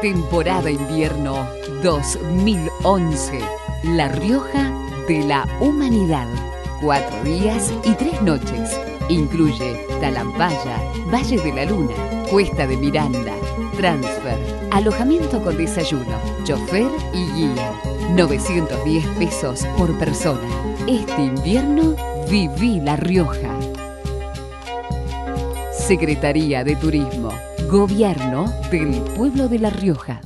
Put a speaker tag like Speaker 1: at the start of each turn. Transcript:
Speaker 1: Temporada invierno 2011. La Rioja de la Humanidad. Cuatro días y tres noches. Incluye Talampaya, Valle de la Luna, Cuesta de Miranda, transfer, alojamiento con desayuno, chofer y guía. 910 pesos por persona. Este invierno viví La Rioja. Secretaría de Turismo. Gobierno del Pueblo de La Rioja.